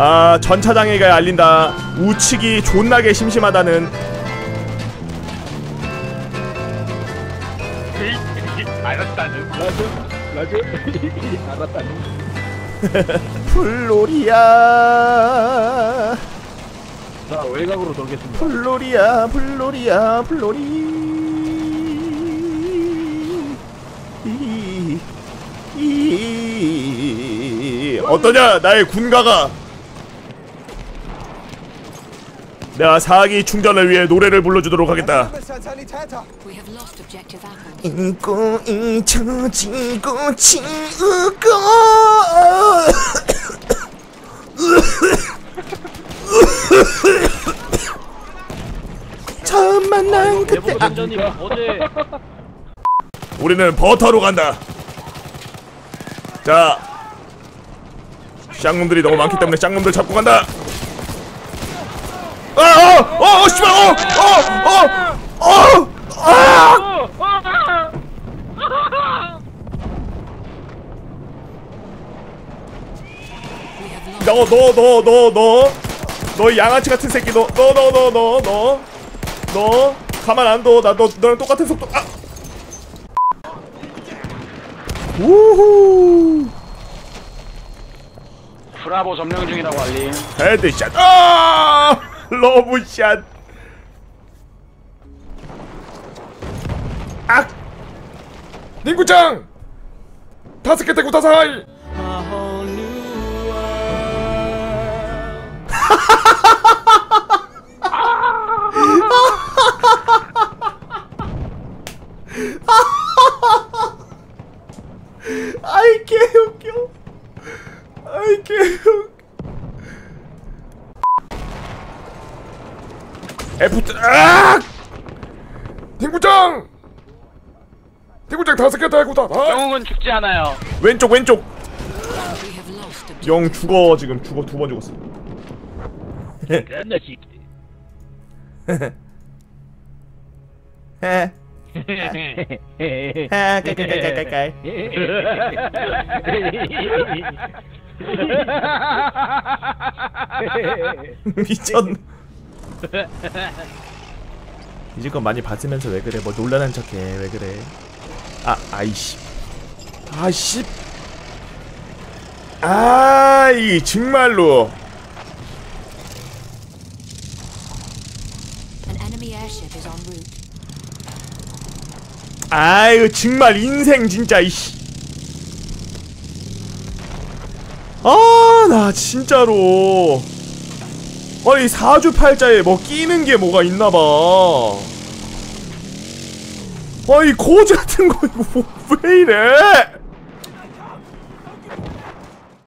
아 전차장에게 알린다. 우측이 존나게 심심하다는. 알았다는 라즈 알았다니 플로리아 자 외곽으로 돌겠습니다. 플로리아 플로리아 플로리 어떠냐 나의 군가가 내가 사기 충전을 위해 노래를 불러주도록 하겠다. 잊고 잊혀지고 지우고. 처음 만난 그때. 우리는 버터로 간다. 자 쌍놈들이 너무 많기 때문에 쌍놈들 잡고 간다 어어어 어, 씨발 어 어 어 어 아! We have lost. 너너 너 너 너 너 양아치 같은 새끼 너 너 너 너 너 너 너 가만 안 둬 나 너 너랑 똑같은 속도 아 우후 브라보 점령 중이라고 알림 헤드샷 아 러브샷. 악! 닝구짱 다섯 개 대구 다사이 아이 개웃겨. 아이 개웃겨 F 아! 딩구짱! 딩구짱 다섯 개 달고 다. 아! 영웅은 죽지 않아요 왼쪽 왼쪽. 영 죽어 지금 죽어 두 번 죽었어. 깔깔깔깔깔. 미쳤. 이제 건 많이 봤으면서 왜 그래? 뭐 놀라는 척해 왜 그래? 아 아이씨. 아씨. 아이 정말로. 아유 정말 인생 진짜 이씨 아 나 진짜로 아니 사주팔자에 뭐 끼는 게 뭐가 있나봐. 아이 거지 같은 거 이거 뭐- 왜 이래